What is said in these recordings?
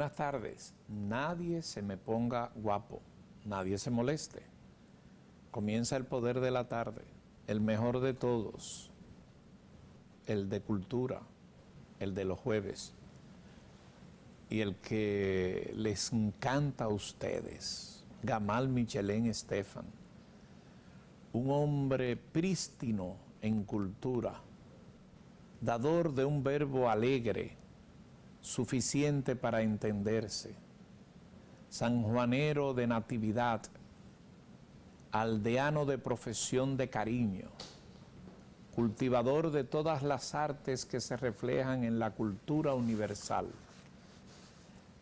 Buenas tardes. Nadie se me ponga guapo, nadie se moleste. Comienza el poder de la tarde, el mejor de todos, el de cultura, el de los jueves y el que les encanta a ustedes, Gamal Michelén Estefan, un hombre prístino en cultura, dador de un verbo alegre, suficiente para entenderse, sanjuanero de natividad, aldeano de profesión de cariño, cultivador de todas las artes que se reflejan en la cultura universal,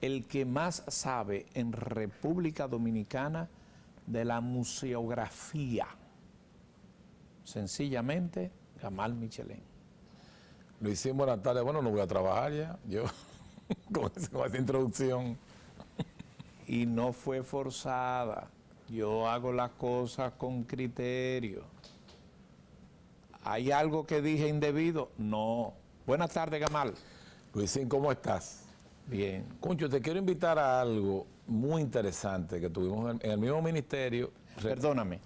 el que más sabe en República Dominicana de la museografía, sencillamente Gamal Michelén. Luisín, buenas tardes. Bueno, no voy a trabajar ya. Yo, con, esa introducción. Y no fue forzada. Yo hago las cosas con criterio. ¿Hay algo que dije indebido? No. Buenas tardes, Gamal. Luisín, ¿cómo estás? Bien. Concho, te quiero invitar a algo muy interesante que tuvimos en el mismo ministerio. Perdóname.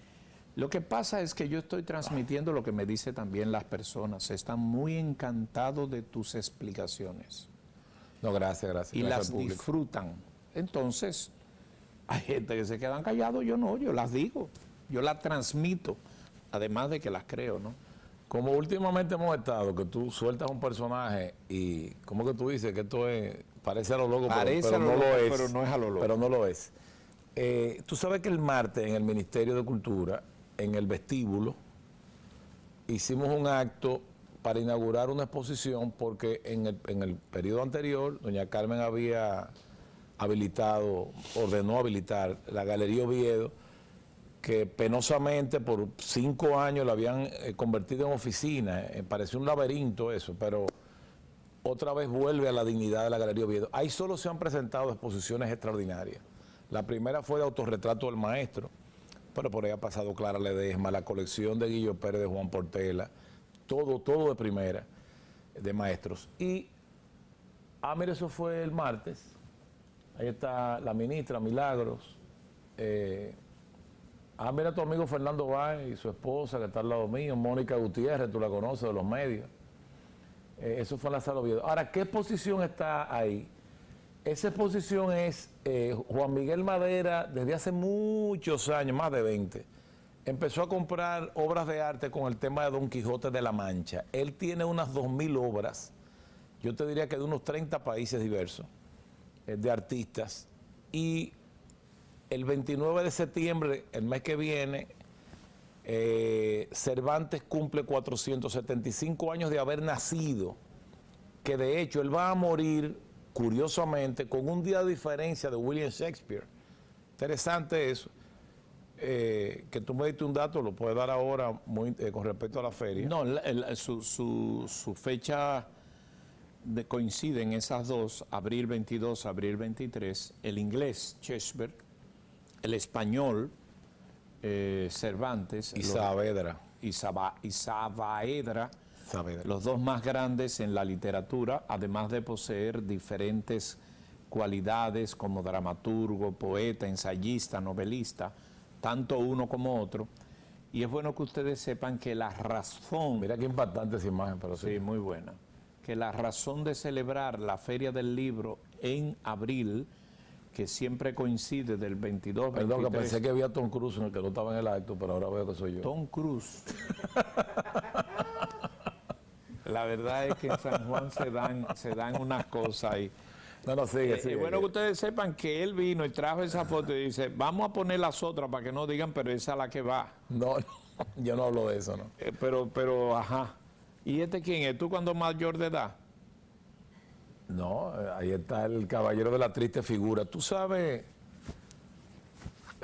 Lo que pasa es que yo estoy transmitiendo lo que me dicen también las personas. Están muy encantados de tus explicaciones. No, gracias, gracias. Y las disfrutan. Entonces, hay gente que se quedan callados, yo no, yo las digo, yo las transmito, además de que las creo, ¿no? Como últimamente hemos estado, que tú sueltas un personaje y, ¿cómo que tú dices? Que esto es, parece a lo loco, pero, no lo es. Pero no es a lo loco. Pero no lo es. Eh, tú sabes que el martes en el Ministerio de Cultura en el vestíbulo, hicimos un acto para inaugurar una exposición porque en el, en el periodo anterior doña Carmen había habilitado, ordenó habilitar la Galería Oviedo, que penosamente por cinco años la habían eh, convertido en oficina, eh, pareció un laberinto eso, pero otra vez vuelve a la dignidad de la Galería Oviedo. Ahí solo se han presentado exposiciones extraordinarias. La primera fue de autorretrato del maestro, pero por ahí ha pasado Clara Ledesma, la colección de Guillo Pérez de Juan Portela, todo, todo de primera, de maestros. Y, ah, mire, eso fue el martes. Ahí está la ministra Milagros. Eh, ah, mira tu amigo Fernando Báez y su esposa que está al lado mío, Mónica Gutiérrez, tú la conoces de los medios. Eh, eso fue en la sala Oviedo. Ahora, ¿qué posición está ahí? Esa exposición es eh, Juan Miguel Madera, desde hace muchos años, más de 20, empezó a comprar obras de arte con el tema de Don Quijote de la Mancha. Él tiene unas 2.000 obras, yo te diría que de unos 30 países diversos, eh, de artistas. Y el 29 de septiembre, el mes que viene, eh, Cervantes cumple 475 años de haber nacido, que de hecho él va a morir curiosamente, con un día de diferencia de William Shakespeare. Interesante eso. Eh, que tú me diste un dato, lo puedes dar ahora muy, eh, con respecto a la feria. No, su, fecha de, coincide en esas dos, abril 22, abril 23, el inglés Shakespeare, el español eh, Cervantes. Y Saavedra. Y, Saavedra los dos más grandes en la literatura, además de poseer diferentes cualidades como dramaturgo, poeta, ensayista, novelista, tanto uno como otro. Y es bueno que ustedes sepan que la razón... Mira qué impactante esa imagen, pero sí. Sí, muy buena. Que la razón de celebrar la Feria del Libro en abril, que siempre coincide del 22, Perdón, que pensé que había Tom Cruise en el que no estaba en el acto, pero ahora veo que soy yo. Tom Cruise. La verdad es que en San Juan se dan, se dan unas cosas ahí. No, no, sigue, eh, bueno que ustedes sepan que él vino y trajo esa foto y dice, vamos a poner las otras para que no digan, pero esa es la que va. No, yo no hablo de eso, ¿no? Eh, pero, pero, ajá. ¿Y este quién es? ¿Tú cuando mayor de edad? No, eh, ahí está el caballero de la triste figura. Tú sabes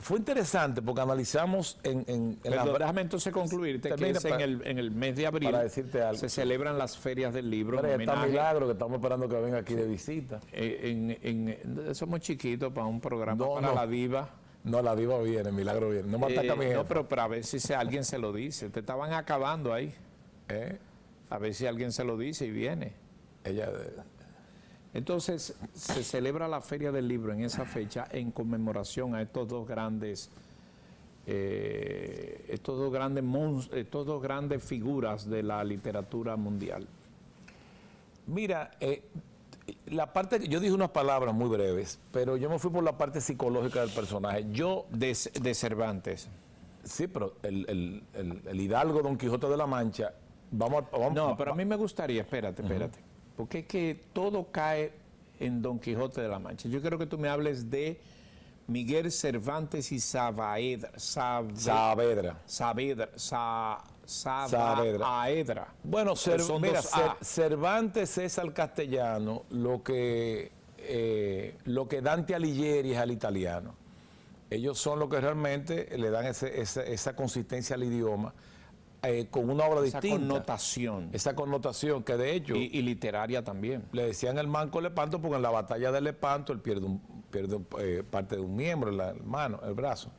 fue interesante porque analizamos en, en, en déjame entonces concluir que en, el, en el mes de abril se celebran las ferias del libro. Pero está milagro que estamos esperando que venga aquí de visita. Eh, en, somos chiquitos para un programa para la diva. No, la diva viene, milagro viene. No, eh, no pero para ver si alguien se lo dice. Te estaban acabando ahí. ¿Eh? A ver si alguien se lo dice y viene. Ella... Entonces se celebra la Feria del Libro en esa fecha en conmemoración a estos dos grandes, eh, estos dos grandes, estos dos grandes figuras de la literatura mundial. Mira, eh, la parte, yo dije unas palabras muy breves, pero yo me fui por la parte psicológica del personaje. Yo de, Cervantes. Sí, pero el, hidalgo Don Quijote de la Mancha, vamos a... no, pero a mí me gustaría, espérate, espérate, porque es que todo cae en Don Quijote de la Mancha. Yo quiero que tú me hables de Miguel Cervantes y Saavedra. Saavedra. Saavedra. Saavedra. Bueno, mira, Cervantes es al castellano lo que, eh, lo que Dante Alighieri es al italiano. Ellos son los que realmente le dan esa consistencia al idioma. Eh, con una obra distinta. Esa connotación. Esa connotación que de hecho... Y, literaria también. Le decían el manco Lepanto porque en la batalla de Lepanto él pierde, un, pierde eh, parte de un miembro, la mano, el brazo.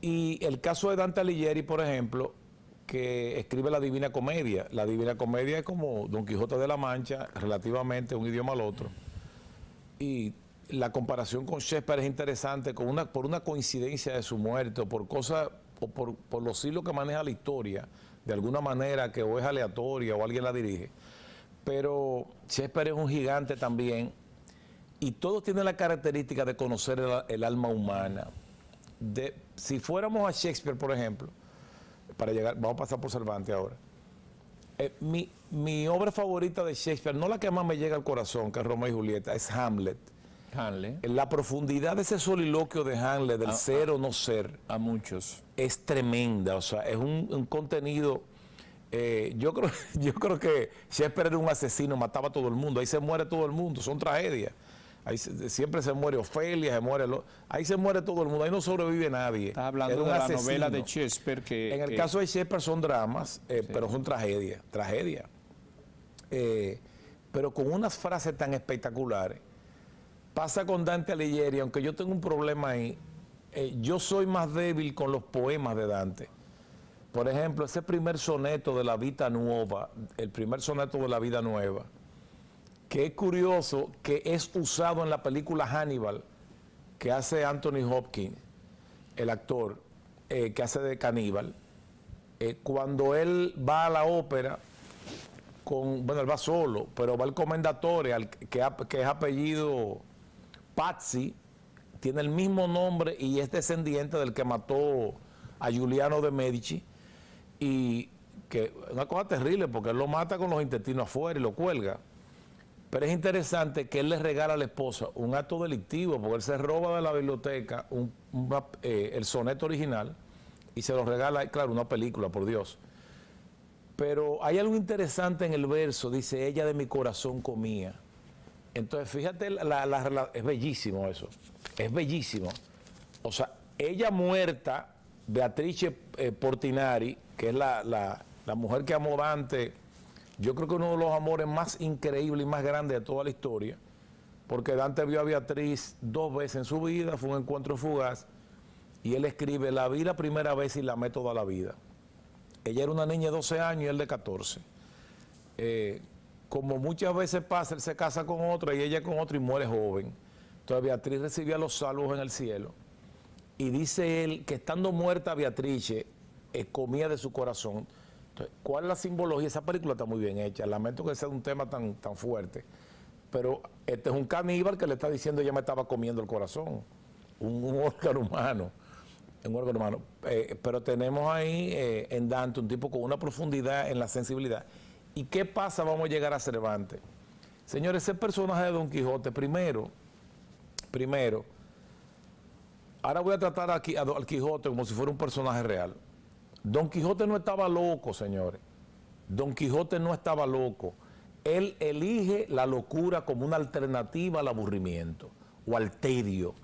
Y el caso de Dante Alighieri, por ejemplo, que escribe la Divina Comedia. La Divina Comedia es como Don Quijote de la Mancha, relativamente un idioma al otro. Y la comparación con Shakespeare es interesante con una, por una coincidencia de su muerte o por cosas o por, los hilos que maneja la historia, de alguna manera que o es aleatoria o alguien la dirige. Pero Shakespeare es un gigante también y todo tiene la característica de conocer el, alma humana. De, si fuéramos a Shakespeare, por ejemplo, para llegar, vamos a pasar por Cervantes ahora. Eh, mi, mi obra favorita de Shakespeare, no la que más me llega al corazón, que es Romeo y Julieta, es Hamlet la profundidad de ese soliloquio de Hanley, del ser o no ser. A muchos. Es tremenda, o sea, es un, contenido... Eh, yo, creo, yo creo que Shakespeare era un asesino, mataba a todo el mundo, ahí se muere todo el mundo, son tragedias. Ahí siempre se muere Ofelia, se muere ahí se muere todo el mundo, ahí no sobrevive nadie. Está hablando de la novela de Shakespeare que... En el caso de Shakespeare son dramas, eh, pero son tragedias, tragedia. Eh, pero con unas frases tan espectaculares Pasa con Dante Alighieri, aunque yo tengo un problema ahí, eh, yo soy más débil con los poemas de Dante. Por ejemplo, ese primer soneto de la vida nueva, el primer soneto de la vida nueva, que es curioso que es usado en la película Hannibal, que hace Anthony Hopkins, el actor eh, que hace de caníbal, eh, cuando él va a la ópera, con, bueno, él va solo, pero va el comendatore, al, que, que es apellido Patsy tiene el mismo nombre y es descendiente del que mató a Giuliano de Medici. Y que una cosa terrible porque él lo mata con los intestinos afuera y lo cuelga. Pero es interesante que él le regala a la esposa un acto delictivo porque él se roba de la biblioteca eh, el soneto original y se lo regala, claro, una película, por Dios. Pero hay algo interesante en el verso, dice, ella de mi corazón comía. Entonces, fíjate, es bellísimo eso, es bellísimo. O sea, ella muerta, Beatrice eh, Portinari, que es la, mujer que amó Dante, yo creo que uno de los amores más increíbles y más grandes de toda la historia, porque Dante vio a Beatriz dos veces en su vida, fue un encuentro fugaz, y él escribe, la vi la primera vez y la amé toda la vida. Ella era una niña de 12 años y él de 14 como muchas veces pasa, él se casa con otra y ella con otro y muere joven. Entonces Beatriz recibía los salvos en el cielo. Y dice él que estando muerta Beatriz eh, comía de su corazón. Entonces, ¿cuál es la simbología? Esa película está muy bien hecha. Lamento que sea un tema tan, tan fuerte. Pero este es un caníbal que le está diciendo ella me estaba comiendo el corazón. Un, órgano humano. Un órgano humano. Eh, pero tenemos ahí eh, en Dante un tipo con una profundidad en la sensibilidad ¿Y qué pasa? Vamos a llegar a Cervantes. Señores, ese personaje de Don Quijote, primero, primero, ahora voy a tratar aquí al Quijote como si fuera un personaje real. Don Quijote no estaba loco, señores. Don Quijote no estaba loco. Él elige la locura como una alternativa al aburrimiento o al tedio.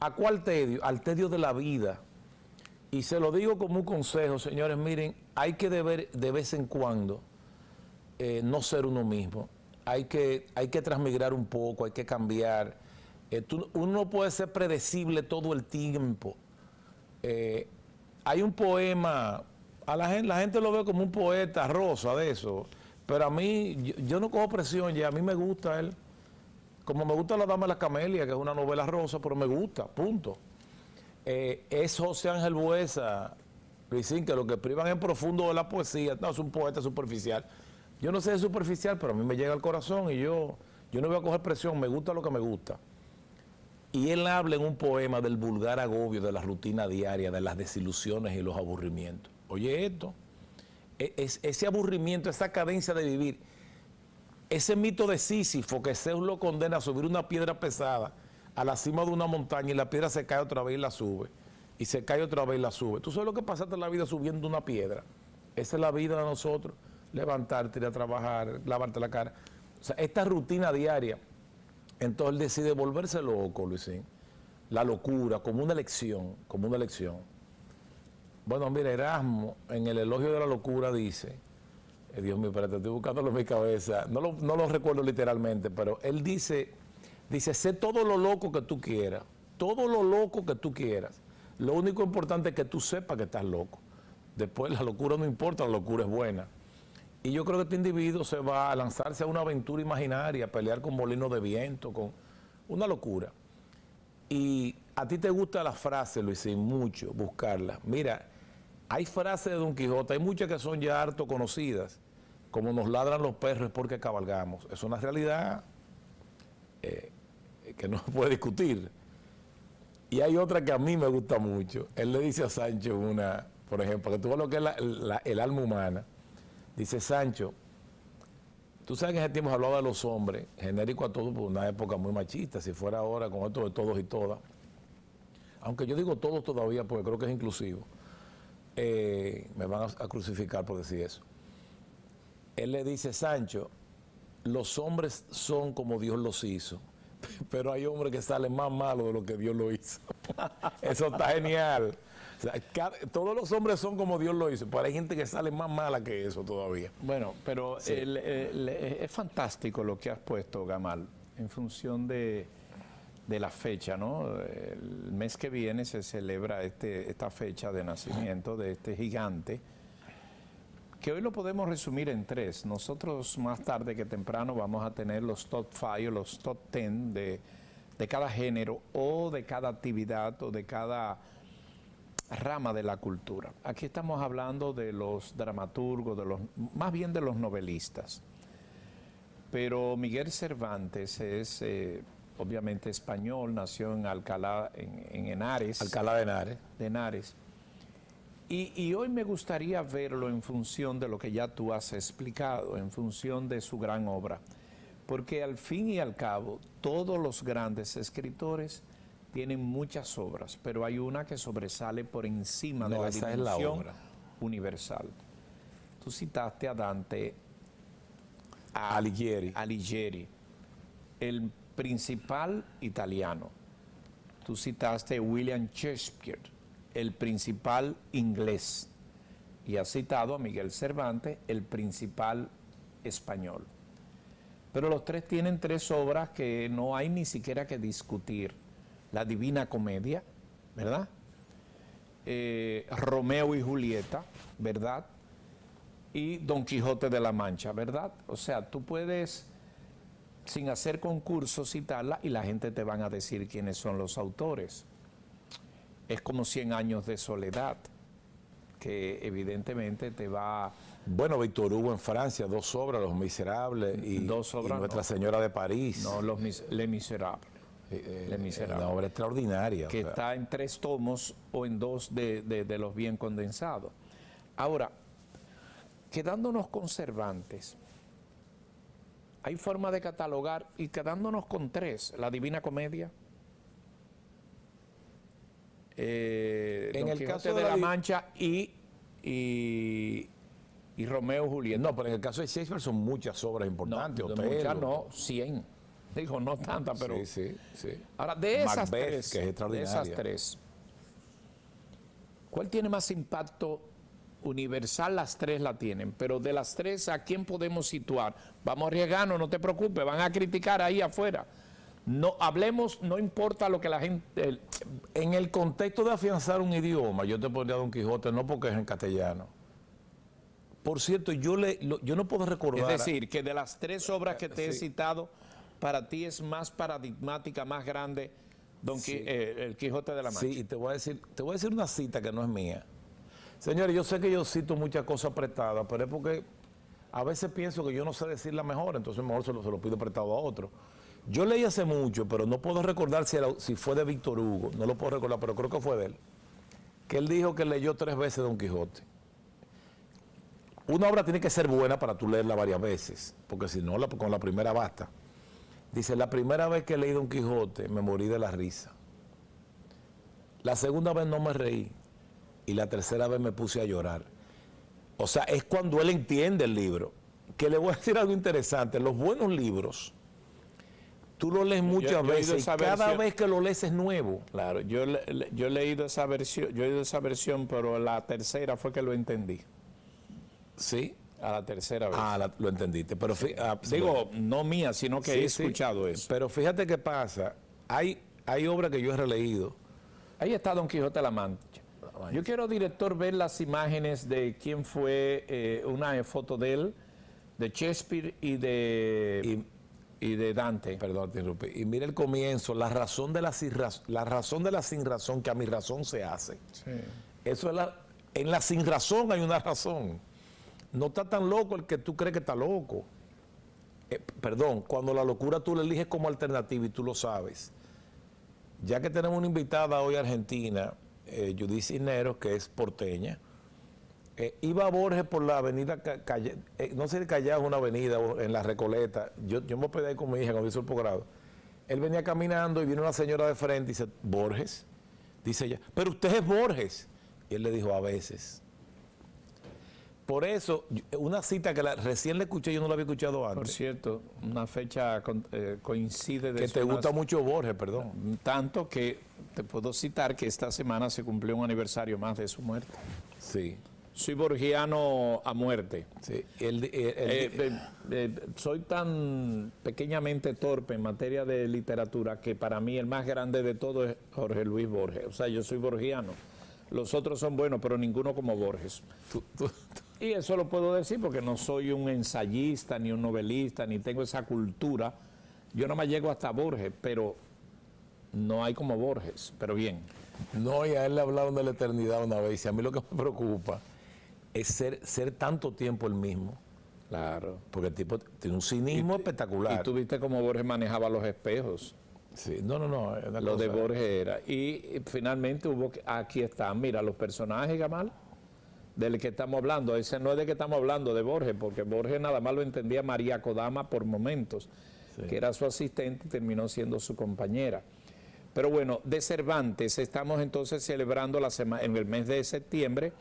¿A cuál tedio? Al tedio de la vida. Y se lo digo como un consejo, señores, miren, hay que deber de vez en cuando eh, no ser uno mismo. Hay que, hay que transmigrar un poco, hay que cambiar. Eh, uno no puede ser predecible todo el tiempo. Eh, hay un poema, a la gente, la gente lo ve como un poeta rosa de eso, pero a mí, yo, no cojo presión ya, a mí me gusta él. Como me gusta La Dama de la Camelia, que es una novela rosa, pero me gusta, punto. Eh, es José Ángel Buesa, que lo que privan en profundo de la poesía, no, es un poeta superficial. Yo no sé de superficial, pero a mí me llega al corazón y yo, yo no voy a coger presión, me gusta lo que me gusta. Y él habla en un poema del vulgar agobio de la rutina diaria, de las desilusiones y los aburrimientos. Oye esto, e, es, ese aburrimiento, esa cadencia de vivir, ese mito de Sísifo que Zeus lo condena a subir una piedra pesada a la cima de una montaña y la piedra se cae otra vez y la sube, y se cae otra vez y la sube. ¿Tú sabes lo que pasaste la vida subiendo una piedra? Esa es la vida de nosotros, levantarte, ir a trabajar, lavarte la cara. O sea, esta rutina diaria entonces él decide volverse loco, Luisín. La locura, como una elección, como una elección. Bueno, mira, Erasmo, en el elogio de la locura dice, eh, Dios mío, espérate, estoy buscándolo en mi cabeza, no lo, no lo recuerdo literalmente, pero él dice, dice, sé todo lo loco que tú quieras, todo lo loco que tú quieras. Lo único importante es que tú sepas que estás loco. Después la locura no importa, la locura es buena. Y yo creo que este individuo se va a lanzarse a una aventura imaginaria, a pelear con molinos de viento, con una locura. Y a ti te gusta la frase, Luisín, mucho, buscarla. Mira, hay frases de Don Quijote, hay muchas que son ya harto conocidas, como nos ladran los perros porque cabalgamos. Es una realidad eh, que no se puede discutir. Y hay otra que a mí me gusta mucho. Él le dice a Sancho una, por ejemplo, que tú lo que es el alma humana Dice Sancho, tú sabes que en ese tiempo hablaba de los hombres, genérico a todos, por una época muy machista, si fuera ahora con esto de todos y todas. Aunque yo digo todos todavía porque creo que es inclusivo. Eh, me van a, crucificar por decir eso. Él le dice, Sancho, los hombres son como Dios los hizo, pero hay hombres que salen más malos de lo que Dios lo hizo. eso está genial todos los hombres son como Dios lo hizo, pero hay gente que sale más mala que eso todavía. Bueno, pero es fantástico lo que has puesto, Gamal, en función de, la fecha, ¿no? El mes que viene se celebra este, esta fecha de nacimiento de este gigante, que hoy lo podemos resumir en tres. Nosotros más tarde que temprano vamos a tener los top five o los top ten de, de cada género o de cada actividad o de cada rama de la cultura. Aquí estamos hablando de los dramaturgos, de los, más bien de los novelistas. Pero Miguel Cervantes es eh, obviamente español, nació en Alcalá, en, Henares. Alcalá de Henares. De Henares. Y, y, hoy me gustaría verlo en función de lo que ya tú has explicado, en función de su gran obra. Porque al fin y al cabo, todos los grandes escritores tienen muchas obras, pero hay una que sobresale por encima de la dimensión universal. Tú citaste a Dante, a Alighieri. Alighieri, el principal italiano. Tú citaste a William Shakespeare, el principal inglés. Y has citado a Miguel Cervantes, el principal español. Pero los tres tienen tres obras que no hay ni siquiera que discutir la Divina Comedia, ¿verdad? Eh, Romeo y Julieta, ¿verdad? Y Don Quijote de la Mancha, ¿verdad? O sea, tú puedes, sin hacer concursos, citarla y la gente te van a decir quiénes son los autores. Es como 100 años de soledad, que evidentemente te va... Bueno, Víctor Hugo en Francia, dos obras, Los Miserables y, dos obras, Nuestra Señora de París. No, los Les Miserables. Eh, eh, una obra extraordinaria. Que está en tres tomos o en dos de, los bien condensados. Ahora, quedándonos conservantes, hay forma de catalogar y quedándonos con tres, la Divina Comedia, eh, en el caso de, la, Mancha y, y, Romeo Julieta. No, pero en el caso de Shakespeare son muchas obras importantes. No, muchas no, 100. Digo, no tanta, pero. Sí, sí, sí. Ahora, de esas tres. Que es de esas tres. ¿Cuál tiene más impacto universal? Las tres la tienen, pero de las tres, ¿a quién podemos situar? Vamos a arriesgarnos, no te preocupes, van a criticar ahí afuera. No hablemos, no importa lo que la gente. en el contexto de afianzar un idioma, yo te pondría Don Quijote, no porque es en castellano. Por cierto, yo, le, yo no puedo recordar. Es decir, que de las tres obras que te he citado para ti es más paradigmática, más grande, Don Sí. Qui- eh, el Quijote de la Mancha. Sí, y te voy a decir, te voy a decir una cita que no es mía. Señores, yo sé que yo cito muchas cosas prestadas, pero es porque a veces pienso que yo no sé decirla mejor, entonces mejor se lo, se lo pido prestado a otro. Yo leí hace mucho, pero no puedo recordar si, era- si fue de Víctor Hugo, no lo puedo recordar, pero creo que fue de él, que él dijo que leyó tres veces Don Quijote. Una obra tiene que ser buena para tú leerla varias veces, porque si no, la- con la primera basta. Dice, la primera vez que leí Don Quijote me morí de la risa. La segunda vez no me reí y la tercera vez me puse a llorar. O sea, es cuando él entiende el libro. Que le voy a decir algo interesante. Los buenos libros, tú lo lees muchas yo veces y cada versión. vez que lo lees es nuevo. Claro, yo, yo he leído esa versión, yo he leído esa versión, pero la tercera fue que lo entendí. ¿Sí? A la tercera vez. Ah, la- lo entendiste. Pero fí- ah, Digo, no mía, sino que sí, he sí. escuchado eso. Pero fíjate qué pasa. Hay, hay obras que yo he releído. Ahí está Don Quijote de la Mancha. Yo quiero, director, ver las imágenes de quién fue, eh, una foto de él, de Shakespeare y de, y, de Dante. Perdón, te interrumpí. Y mira el comienzo, la razón de la sin razón, la razón de la sin razón que a mi razón se hace. Eso es la, en la sin razón hay una razón. No está tan loco el que tú crees que está loco. Eh, perdón, cuando la locura tú la eliges como alternativa y tú lo sabes. Ya que tenemos una invitada hoy argentina, eh, Judith Cisneros, que es porteña, eh, iba Borges por la avenida, Ca- Calle- no sé si Callao es una avenida en la Recoleta, yo, yo me hospedé con mi hija cuando hizo el posgrado. Él venía caminando y vino una señora de frente y dice, Borges, dice ella, pero usted es Borges. Y él le dijo, a veces. Por eso, una cita que la- recién le escuché, yo no la había escuchado Por antes, cierto, una fecha con- eh, coincide de que te gusta mucho Borges, perdón. Tanto que te puedo citar que esta semana se cumplió un aniversario más de su muerte. Sí, Soy borgiano a muerte. sí. Eh, eh, eh, soy tan pequeñamente torpe en materia de literatura que para mí el más grande de todo es Jorge Luis Borges. O sea, yo soy borgiano. Los otros son buenos, pero ninguno como Borges. tú- tú- Y eso lo puedo decir porque no soy un ensayista, ni un novelista, ni tengo esa cultura. Yo no me llego hasta Borges, pero no hay como Borges. Pero bien, No, y a él le hablaron de la eternidad una vez. Y a mí lo que me preocupa es ser, ser tanto tiempo el mismo. claro. Porque el tipo tiene un cinismo espectacular. Y tú viste cómo Borges manejaba los espejos. Sí, no, no, no. Lo de Borges era. Y, y finalmente hubo que, aquí están, mira, los personajes, Gamal, del que estamos hablando. Ese no es de que estamos hablando, de Borges, porque Borges nada más lo entendía María Kodama por momentos, que era su asistente y terminó siendo su compañera. Pero bueno, de Cervantes estamos entonces celebrando la sema- en el mes de septiembre.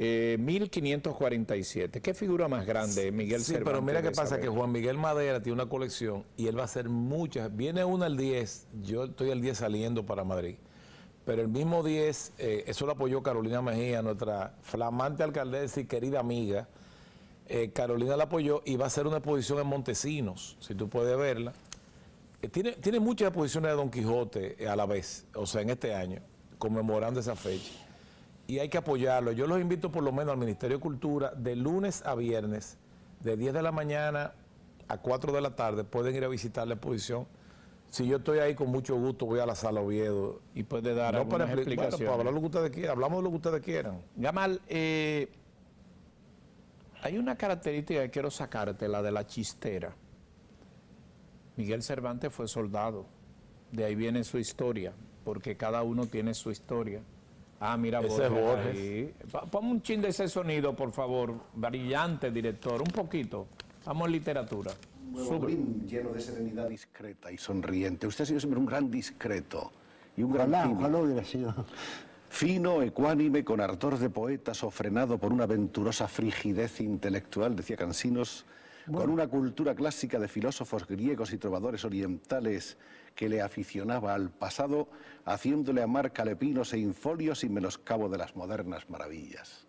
eh, 1547. ¿Qué figura más grande, Miguel Sí, Cervantes? pero mira qué pasa, que Juan Miguel Madera tiene una colección y él va a hacer muchas. Viene una el 10, yo estoy el 10 saliendo para Madrid. Pero el mismo 10, eh, eso lo apoyó Carolina Mejía, nuestra flamante alcaldesa y querida amiga. Eh, Carolina la apoyó y va a hacer una exposición en Montesinos, si tú puedes verla. Eh, tiene, tiene muchas exposiciones de Don Quijote a la vez, o sea, en este año, conmemorando esa fecha. Y hay que apoyarlo. Yo los invito por lo menos al Ministerio de Cultura de lunes a viernes, de 10 de la mañana a 4 de la tarde. Pueden ir a visitar la exposición. Si yo estoy ahí con mucho gusto, voy a la sala Oviedo. Y puede dar No para bueno, explicaciones. para hablar lo que ustedes quieran. Hablamos de lo que ustedes quieran. Gamal, eh, hay una característica que quiero sacarte, la de la chistera. Miguel Cervantes fue soldado, de ahí viene su historia, porque cada uno tiene su historia. Ah, mira, Ese es Borges. Ponme un chin de ese sonido, por favor. Brillante, director, un poquito. Vamos en literatura. Nuevo. Green, lleno de serenidad discreta y sonriente. Usted ha sido siempre un gran discreto y un gran Ojalá, hubiera sido. Fino, ecuánime, con ardor de poeta, sofrenado por una aventurosa frigidez intelectual, decía Cansinos, con una cultura clásica de filósofos griegos y trovadores orientales que le aficionaba al pasado, haciéndole amar calepinos e infolios y menoscabo de las modernas maravillas.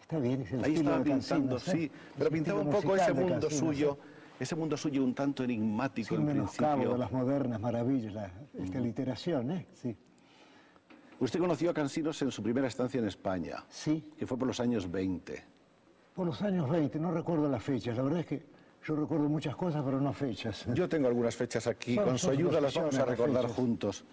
Está bien, es el Ahí estaba de pintando, ¿eh? sí, pero pintaba un poco ese mundo suyo, ¿eh? Ese mundo suyo un tanto enigmático Sin en menoscabo principio. de las modernas maravillas, la, esta literación, ¿eh? Sí. Usted conoció a Cansinos en su primera estancia en España, Sí, que fue por los años 20. por los años 20, no recuerdo la fecha, la verdad es que Yo recuerdo muchas cosas, pero no fechas. Yo tengo algunas fechas aquí, Son- con su ayuda las vamos a las recordar fechas. juntos.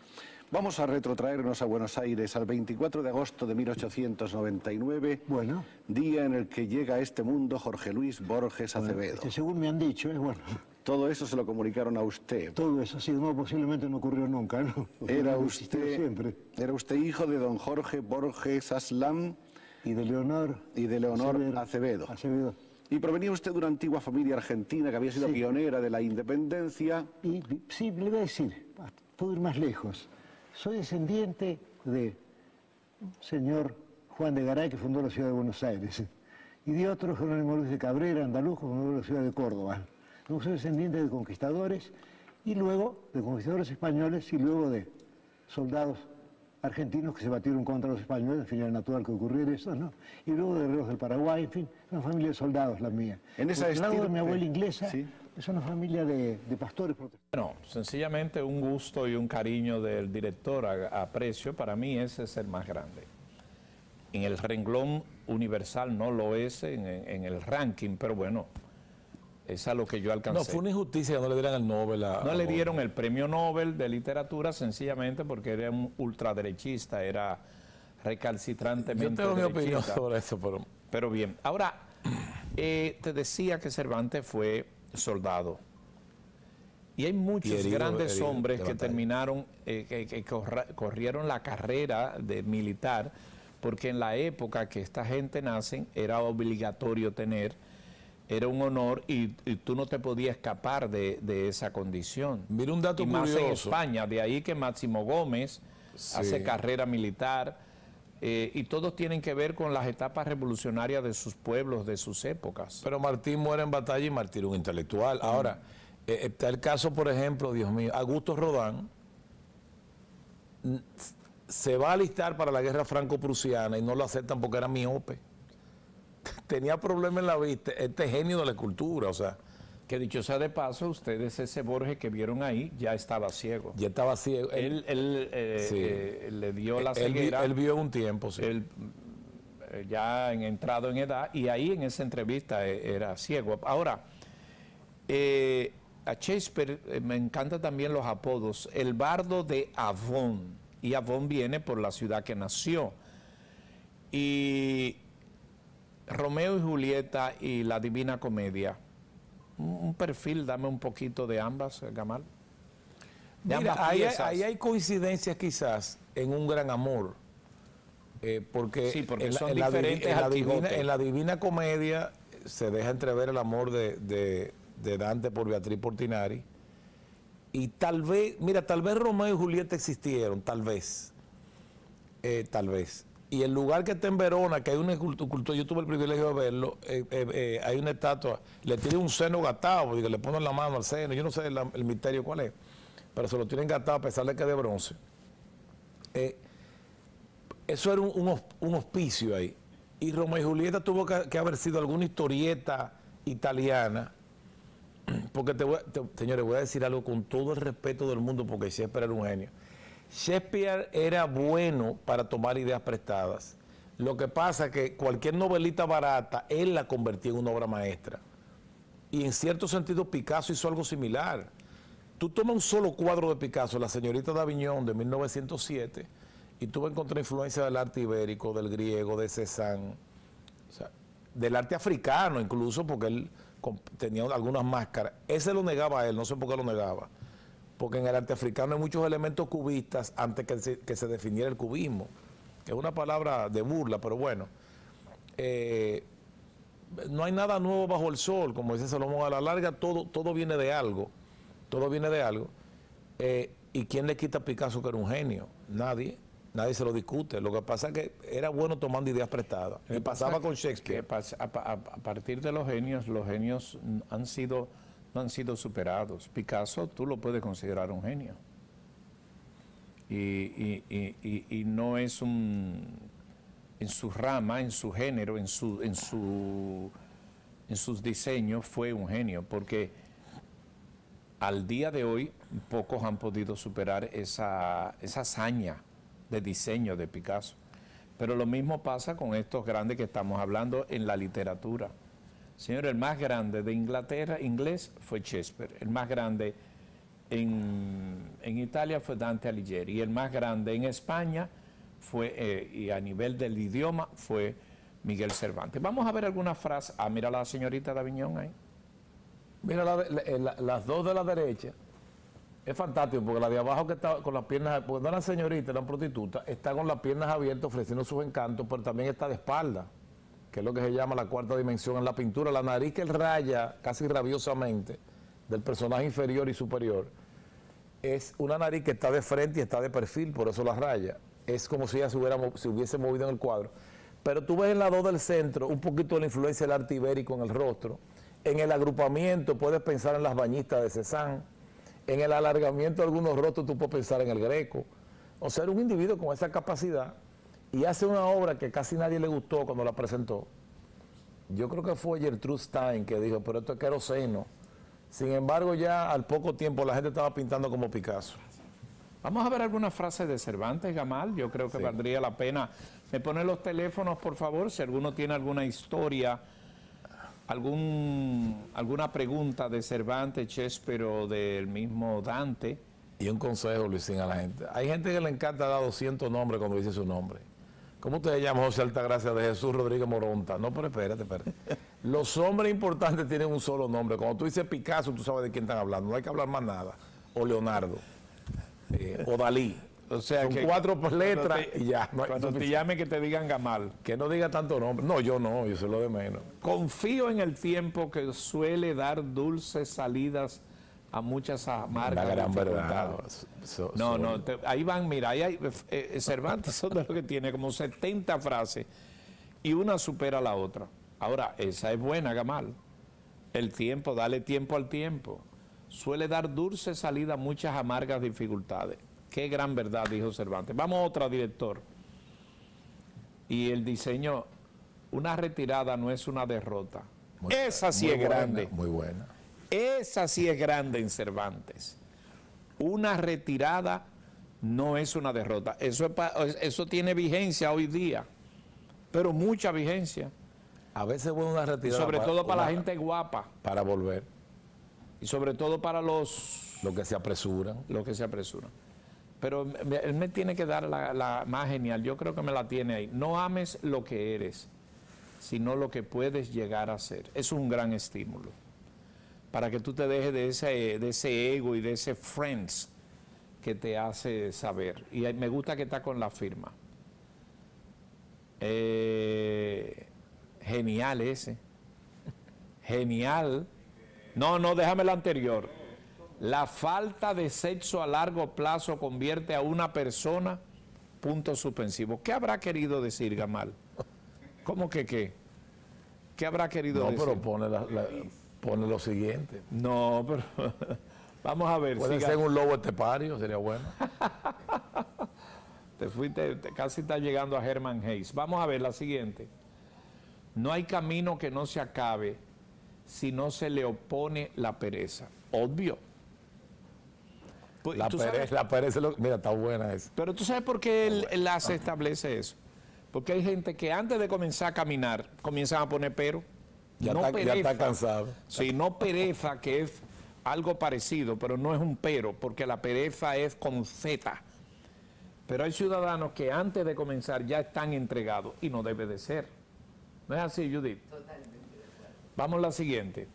Vamos a retrotraernos a Buenos Aires al 24 de agosto de 1899, Bueno. día en el que llega a este mundo Jorge Luis Borges Acevedo. Este, según me han dicho, es bueno, Todo eso se lo comunicaron a usted. todo eso sí, no, posiblemente no ocurrió nunca, ¿no? Era usted, siempre. era usted hijo de don Jorge Borges Aslam Y de Leonor. y de Leonor Acevedo. Acevedo. Y provenía usted de una antigua familia argentina que había sido Sí. pionera de la independencia. Y sí, le voy a decir, puedo ir más lejos. Soy descendiente de un señor Juan de Garay, que fundó la ciudad de Buenos Aires, y de otro Jerónimo Luis de Cabrera, andaluz, que fundó la ciudad de Córdoba. Luego soy descendiente de conquistadores, y luego de conquistadores españoles, y luego de soldados argentinos que se batieron contra los españoles, en fin, era natural que ocurriera eso, ¿no? Y luego de guerreros del Paraguay, en fin, una familia de soldados la mía. En esa Por el lado de mi abuela inglesa, sí. Es una familia de, de pastores protestantes. Bueno, sencillamente un gusto y un cariño del director a, aprecio, para mí ese es el más grande. En el renglón universal no lo es en, en el ranking, pero bueno, es a lo que yo alcancé. No, fue una injusticia que no le dieran el Nobel a... No a le dieron el premio Nobel de literatura sencillamente porque era un ultraderechista, era recalcitrantemente Yo tengo mi opinión sobre eso, pero... Pero bien, ahora, eh, te decía que Cervantes fue soldado. Y hay muchos Y herido, grandes herido hombres que terminaron, eh, que, que corra- corrieron la carrera de militar, porque en la época que esta gente nacen era obligatorio tener, era un honor y, y tú no te podías escapar de, de esa condición. Mira un dato y más en. España, de ahí que Máximo Gómez Sí. hace carrera militar eh, y todos tienen que ver con las etapas revolucionarias de sus pueblos, de sus épocas. Pero Martín muere en batalla y Martín era un intelectual. Ahora, eh, está el caso, por ejemplo, Dios mío, Augusto Rodán mm, se va a alistar para la guerra franco-prusiana y no lo aceptan porque era miope. Tenía problemas en la vista, este genio de la escultura, o sea, Que dicho sea de paso, ustedes ese Borges que vieron ahí ya estaba ciego. ya estaba ciego. Él, él, eh, Sí. eh, le dio la ceguera. él vio un tiempo, sí. él, eh, ya en- entrado en edad y ahí en esa entrevista era ciego. Ahora, a Shakespeare me encantan también los apodos. El bardo de Avon, y Avon viene por la ciudad que nació. Y Romeo y Julieta y la Divina Comedia. Un, perfil, dame un poquito de ambas, eh, Gamal. De Mira, ambas ahí, hay- piezas. ahí hay coincidencias quizás en un gran amor. Eh, porque, Sí, porque en, la, son en la diferentes en la divina, Quijote. en la Divina Comedia se deja entrever el amor de, de- de Dante por Beatriz Portinari. Y tal vez, mira, tal vez Romeo y Julieta existieron, tal vez. Eh, tal vez. Y el lugar que está en Verona, que hay una cultu- cultura, yo tuve el privilegio de verlo, eh, eh, eh, hay una estatua, le tiene un seno gatado, le ponen la mano al seno, yo no sé el misterio cuál es, pero se lo tienen gatado a pesar de que es de bronce. Eso era un, un hos- un hospicio ahí. Y Romeo y Julieta tuvo que, haber sido alguna historieta italiana, porque te voy te- señores, voy a decir algo con todo el respeto del mundo, porque Shakespeare era un genio. Shakespeare era bueno para tomar ideas prestadas. Lo que pasa es que cualquier novelita barata, él la convertía en una obra maestra. Y en cierto sentido Picasso hizo algo similar. Tú tomas un solo cuadro de Picasso, La señorita de Aviñón de 1907, y tú vas a encontrar influencia del arte ibérico, del griego, de Cézanne, del arte africano incluso, porque él tenía algunas máscaras. Ese lo negaba a él, no sé por qué lo negaba. Porque en el arte africano hay muchos elementos cubistas antes que se, que se definiera el cubismo. que Es una palabra de burla, pero bueno. Eh, no hay nada nuevo bajo el sol, como dice Salomón, a la larga todo, todo viene de algo, todo viene de algo. Eh, ¿Y quién le quita a Picasso que era un genio? Nadie, nadie se lo discute. Lo que pasa es que era bueno tomando ideas prestadas. Y pasaba con Shakespeare. a, pa- a- a partir de los genios, los genios han sido, no han sido superados. Picasso, tú lo puedes considerar un genio. Y, y- no es un, en su rama, en su género, en, su, en, su, en sus diseños, fue un genio, porque al día de hoy pocos han podido superar esa, esa hazaña de diseño de Picasso. Pero lo mismo pasa con estos grandes que estamos hablando en la literatura. Señor, el más grande de Inglaterra, inglés, fue Shakespeare. El más grande en, Italia fue Dante Alighieri. Y el más grande en España fue, eh, y a nivel del idioma, fue Miguel Cervantes. Vamos a ver alguna frase. Ah, mira la señorita Daviñón ahí. Mira las dos de la derecha. Es fantástico porque la de abajo que está con las piernas, porque no la señorita, la prostituta, está con las piernas abiertas ofreciendo sus encantos, pero también está de espalda, que es lo que se llama la cuarta dimensión en la pintura. La nariz que raya casi rabiosamente del personaje inferior y superior es una nariz que está de frente y está de perfil, por eso la raya. Es como si ella se, hubiera se hubiese movido en el cuadro. Pero tú ves en la dos del centro un poquito de la influencia del arte ibérico en el rostro. En el agrupamiento puedes pensar en las bañistas de Cézanne. En el alargamiento de algunos rostros tú puedes pensar en el greco. O sea, un individuo con esa capacidad y hace una obra que casi nadie le gustó cuando la presentó. Yo creo que fue Gertrude Stein que dijo, pero esto es queroseno. Sin embargo, ya al poco tiempo la gente estaba pintando como Picasso. Vamos a ver algunas frases de Cervantes, Gamal. Yo creo que valdría la pena. Me ponen los teléfonos, por favor, si alguno tiene alguna historia, algún, alguna pregunta de Cervantes, Shakespeare o del mismo Dante. Y un consejo, Luisín, a la gente. Hay gente que le encanta dar 200 nombres cuando dice su nombre. ¿Cómo usted se llama José Altagracia de Jesús Rodríguez Moronta? No, pero espérate, espérate. Los hombres importantes tienen un solo nombre. Cuando tú dices Picasso, tú sabes de quién están hablando. No hay que hablar más nada. O Leonardo. eh, o Dalí. O sea Son que cuatro letras te- y ya. no cuando te suficiente. llame que te digan Gamal. Que no diga tanto nombre. No, yo no, yo soy lo de menos. Confío en el tiempo que suele dar dulces salidas a muchas amargas La gran verdad. So- No, no, te- ahí van, mira, ahí hay, eh, eh, Cervantes son de lo que tiene como 70 frases y una supera a la otra. Ahora, esa es buena, Gamal. El tiempo, dale tiempo al tiempo. Suele dar dulce salida a muchas amargas dificultades. Qué gran verdad, dijo Cervantes. Vamos a otra, director. Y el diseño, una retirada no es una derrota. Muy- Esa sí es buena, grande. Muy buena. Esa sí es grande en Cervantes. Una retirada no es una derrota. Eso, es pa- eso tiene vigencia hoy día, pero mucha vigencia. A veces bueno una retirada. sobre todo para la gente guapa. Para volver. Y sobre todo para los, Los que se apresuran. los que se apresuran. Pero me- él me tiene que dar la, la más genial. Yo creo que me la tiene ahí. No ames lo que eres, sino lo que puedes llegar a ser. Es un gran estímulo. Para que tú te dejes de ese, de ese ego y de ese friends que te hace saber. Y me gusta que está con la firma. Eh, genial ese. Genial. No, no, déjame el anterior. La falta de sexo a largo plazo convierte a una persona, punto suspensivo. ¿Qué habrá querido decir Gamal? ¿Cómo que qué? ¿Qué habrá querido No, decir? pero pone, la- la- pone lo siguiente. No, pero vamos a ver. Puede siga. ser un lobo estepario, sería bueno. Te fuiste, te- casi está llegando a Herman Hayes. Vamos a ver la siguiente. No hay camino que no se acabe si no se le opone la pereza. Obvio. Pues, La ¿tú sabes- pereza, la pereza, es lo- mira, está buena esa. Pero tú sabes por qué él, él hace, establece eso. Porque hay gente que antes de comenzar a caminar comienzan a poner pero. Ya, no está, ya pereza. está cansado. Sí, no pereza, que es algo parecido, pero no es un pero, porque la pereza es con Z. Pero hay ciudadanos que antes de comenzar ya están entregados y no debe de ser. ¿No es así, Judith? Vamos a la siguiente.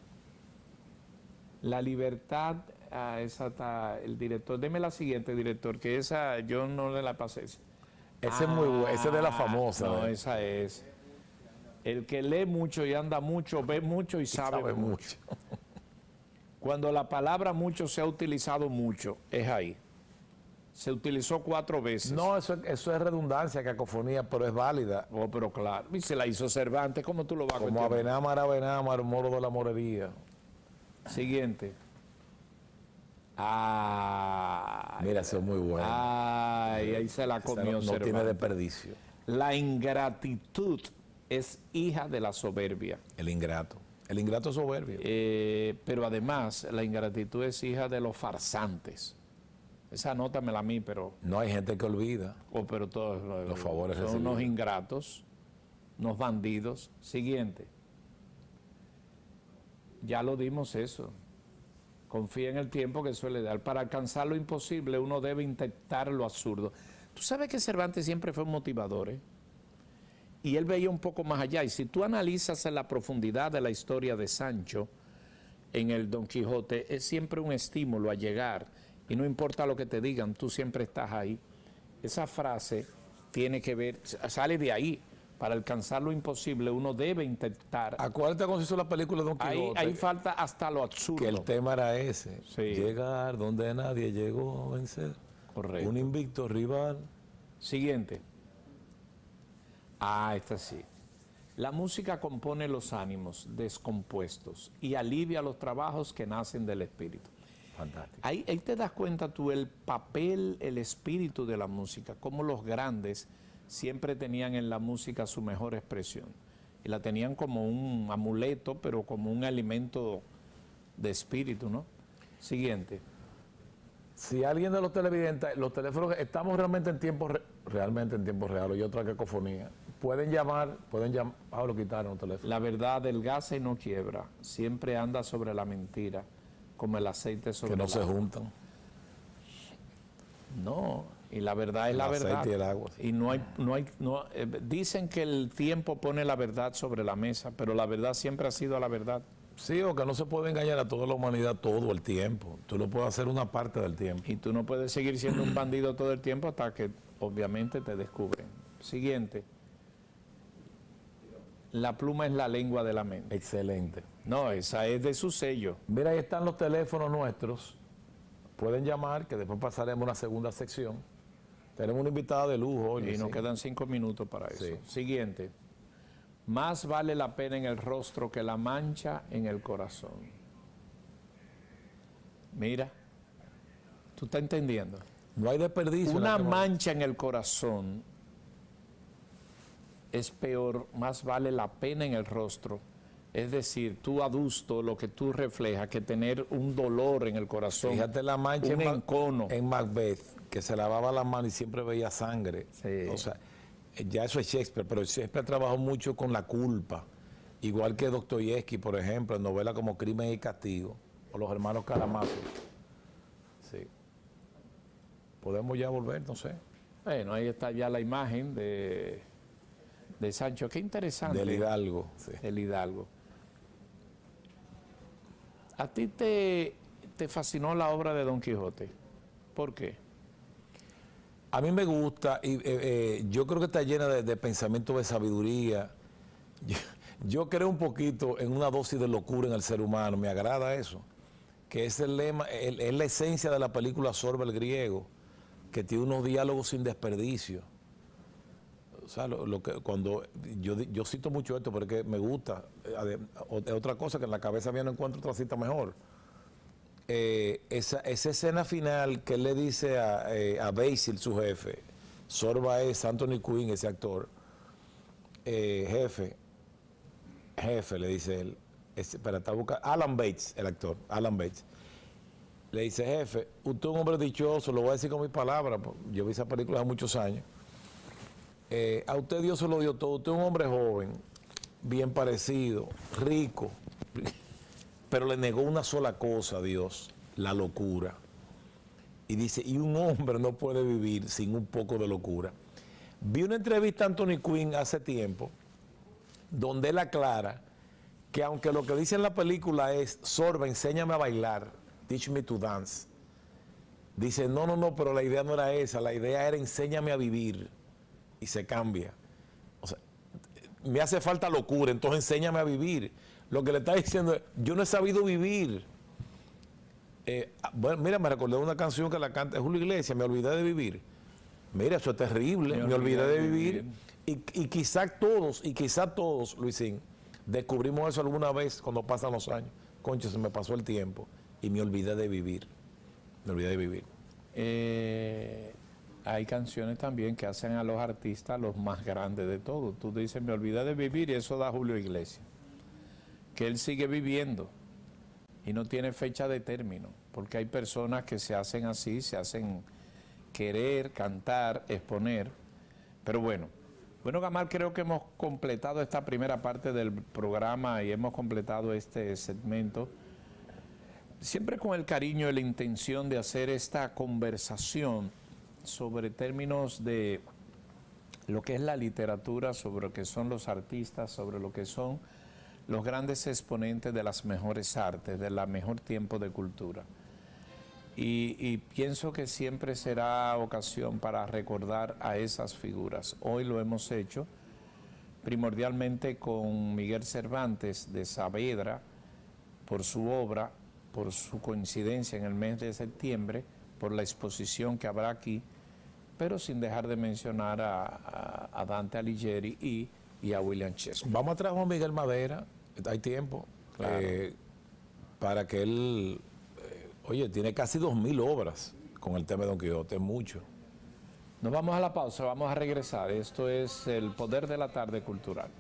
La libertad, ah, esa está el director. Deme la siguiente, director, que esa yo no le la pasé. Ese es muy bueno, ese es de la Ah, famosa. No, ¿eh? esa es. El que lee mucho y anda mucho, ve mucho y sabe, sabe mucho. mucho. Cuando la palabra mucho se ha utilizado mucho, es ahí. Se utilizó cuatro veces. No, eso, eso es redundancia, cacofonía, pero es válida. Oh, pero claro. Y se la hizo Cervantes, ¿cómo tú lo vas a Como? Abenámar, Abenámar, moro de la morería. Siguiente. Ay, Mira, eso es muy bueno. ay, ahí se la comió no, no tiene desperdicio. La ingratitud es hija de la soberbia. El ingrato. El ingrato soberbio. Eh, pero además, la ingratitud es hija de los farsantes. Esa anótamela a mí, pero, No hay gente que olvida. oh, pero todos Los favores son recibidos. unos ingratos, unos bandidos. Siguiente. Ya lo dimos eso. Confía en el tiempo que suele dar. Para alcanzar lo imposible uno debe intentar lo absurdo. Tú sabes que Cervantes siempre fue un motivador, ¿eh? Y él veía un poco más allá. Y si tú analizas en la profundidad de la historia de Sancho en el Don Quijote, es siempre un estímulo a llegar. Y no importa lo que te digan, tú siempre estás ahí. Esa frase tiene que ver, sale de ahí. Para alcanzar lo imposible, uno debe intentar. Acuérdate cuando se hizo la película Don Ahí, Quijote. ahí falta hasta lo absurdo. que el tema era ese. Sí. Llegar donde nadie llegó a vencer. Correcto. Un invicto rival. Siguiente. Ah, esta sí. La música compone los ánimos descompuestos y alivia los trabajos que nacen del espíritu. Fantástico. Ahí, ahí te das cuenta tú el papel, el espíritu de la música, cómo los grandes siempre tenían en la música su mejor expresión. Y la tenían como un amuleto, pero como un alimento de espíritu, ¿no? Siguiente. Si alguien de los televidentes, los teléfonos, estamos realmente en tiempo, re- realmente en tiempo real, y otra cacofonía. Pueden llamar, pueden llamar, ah, lo quitaron el teléfono. La verdad delgaza y no quiebra, siempre anda sobre la mentira, como el aceite sobre Que no el se agua. juntan. No, y la verdad es El la aceite verdad. y el agua, sí. Y no hay, no hay, no, eh, dicen que el tiempo pone la verdad sobre la mesa, pero la verdad siempre ha sido la verdad. Sí, o que no se puede engañar a toda la humanidad todo el tiempo. Tú lo puedes hacer una parte del tiempo. Y tú no puedes seguir siendo un bandido todo el tiempo hasta que obviamente te descubren. Siguiente. La pluma es la lengua de la mente. Excelente. No, esa es de su sello. Mira, ahí están los teléfonos nuestros. Pueden llamar, que después pasaremos a una segunda sección. Tenemos un invitado de lujo hoy. Y nos sí. quedan cinco minutos para eso. Sí. Siguiente. Más vale la pena en el rostro que la mancha en el corazón. Mira, tú estás entendiendo. No hay desperdicio. Una mancha en el corazón es peor, más vale la pena en el rostro. Es decir, tú adusto lo que tú reflejas que tener un dolor en el corazón. Fíjate la mancha un en, Ma- encono. en Macbeth, que se lavaba la mano y siempre veía sangre. Sí. O sea, eh, ya eso es Shakespeare, pero Shakespeare trabajó mucho con la culpa. Igual que Dostoyevsky, por ejemplo, en novelas como Crimen y Castigo, o Los Hermanos Karamazov. Sí. Podemos ya volver, no sé. Bueno, ahí está ya la imagen de, de Sancho. Qué interesante. Del Hidalgo. sí. El Hidalgo. ¿A ti te, te fascinó la obra de Don Quijote? ¿Por qué? A mí me gusta y eh, eh, yo creo que está llena de, de pensamientos de sabiduría. Yo, yo creo un poquito en una dosis de locura en el ser humano, me agrada eso. Que es el lema, el- es la esencia de la película Sorba el griego, que tiene unos diálogos sin desperdicio. Sea, lo, que cuando yo, yo cito mucho esto porque me gusta, es otra cosa que en la cabeza mía no encuentro otra cita mejor. Eh, esa, esa escena final que él le dice a, eh, a Basil, su jefe, Sorba es Anthony Quinn, ese actor, eh, jefe, jefe, le dice él, es- espera, está buscando, Alan Bates, el actor, Alan Bates, le dice, jefe, usted es un hombre dichoso, lo voy a decir con mis palabras, pues, yo vi esa película hace muchos años, Eh, a usted Dios se lo dio todo, usted es un hombre joven, bien parecido, rico, pero le negó una sola cosa a Dios, la locura. Y dice, y un hombre no puede vivir sin un poco de locura. Vi una entrevista a Anthony Quinn hace tiempo, donde él aclara que aunque lo que dice en la película es, Sorba, enséñame a bailar, teach me to dance. Dice, no, no, no, pero la idea no era esa, la idea era enséñame a vivir. Y se cambia. O sea, me hace falta locura, entonces enséñame a vivir. Lo que le está diciendo es, yo no he sabido vivir. Eh, ah, bueno, mira, me recordé una canción que la canta Julio Iglesias, me olvidé de vivir. Mira, eso es terrible, me, olvidé de vivir. Y, y quizá todos, y quizá todos, Luisín, descubrimos eso alguna vez cuando pasan los años. Concha, se me pasó el tiempo y me olvidé de vivir. Me olvidé de vivir. Eh, hay canciones también que hacen a los artistas los más grandes de todos. Tú dices, me olvidé de vivir y eso da Julio Iglesias. Que él sigue viviendo y no tiene fecha de término, porque hay personas que se hacen así, se hacen querer, cantar, exponer. Pero bueno, Bueno, Gamal, creo que hemos completado esta primera parte del programa y hemos completado este segmento. Siempre con el cariño y la intención de hacer esta conversación sobre términos de lo que es la literatura, sobre lo que son los artistas, sobre lo que son los grandes exponentes de las mejores artes, de la mejor tiempo de cultura. Y, pienso que siempre será ocasión para recordar a esas figuras. Hoy lo hemos hecho primordialmente con Miguel Cervantes de Saavedra, por su obra, por su coincidencia en el mes de septiembre, por la exposición que habrá aquí, pero sin dejar de mencionar a, Dante Alighieri y, a William Shakespeare. Vamos a traer a Juan Miguel Madera, hay tiempo, eh, para que él Oye, tiene casi dos mil obras con el tema de Don Quijote, mucho. Nos vamos a la pausa, vamos a regresar. Esto es el poder de la tarde cultural.